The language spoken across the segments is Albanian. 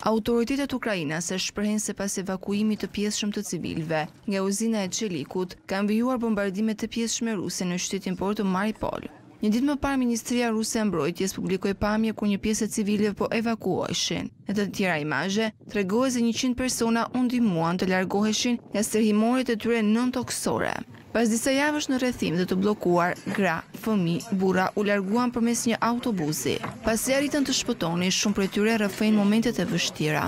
Autoritetet ukrainase shprehen se pas evakuimit të pjesshëm të civilëve nga uzina e çelikut, kanë vijuar bombardimet e pjesshme ruse në qytetin-port të Mariupol. Një ditë më parë ministria ruse e mbrojtjes publikoi pamje ku një pjesë e civilëve po evakuoheshin. Në të tjera imazhe, tregohet se njëqind persona u ndihmuan të largoheshin nga strehimoret e tyre nëntokësore. Pas disa javësh në rrethim dhe të bllokuar, gra, fëmijë, burra u larguan përmes një autobusi. Pasi arritën të shpëtonin, shumë prej tyre rrëfejnë momentet e vështira.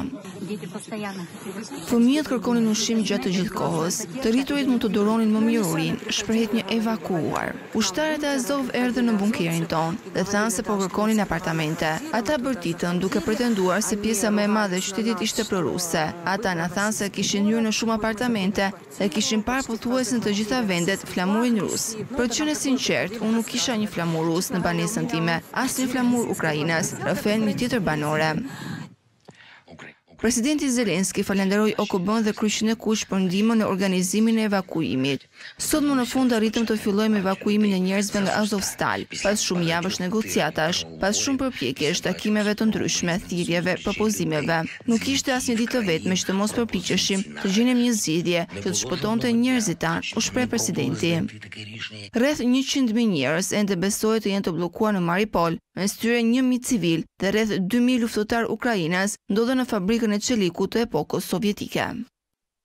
Fëmijët kërkonin ushqim gjatë të gjithë kohës. Të rriturit mund të duronin më mirë urinë, shprehet një e evakuuar. Ushtarët e Azov erdhën në bunkerin tonë dhe thanë se po kërkonin apartamente. Ata bërtitën duke pretenduar se pjesa më e madhe e qytetit ishte proruse. Ata na thanë se kishin hyrë në shumë apartamente Dhe kishin parë pothuajse në të gjitha vendet flamurin rus. Për të qenë e sinqertë, unë nuk kisha një flamur rus në banesën time, as një flamur ukrainas, rrëfen një tjetër banore. Presidenti Zelensky falënderoi OKB-në dhe Kryqin e Kuq për ndihmën në organizimin e evakuimit. Sot më në fund arritëm të fillojmë evakuimin e njerëzve nga Azovstal, pas shumë javësh negociatash, pas shumë përpjekjesh, takimeve të ndryshme, thirrjeve, propozimeve. Nuk ishte asnjë ditë të vetme që të mos përpiqeshim të gjenim një zgjidhje që të shpëtonte njerëzit tanë, u shpreh presidenti. Rreth njëqind mijë njerëz ende besohet të jenë të bllokuar në Mariupol, mes tyre një mijë civilë dhe rreth dy mijë luftëtarë ukrainas ndodhen në fabrikën e çelikut të epokës sovjetike.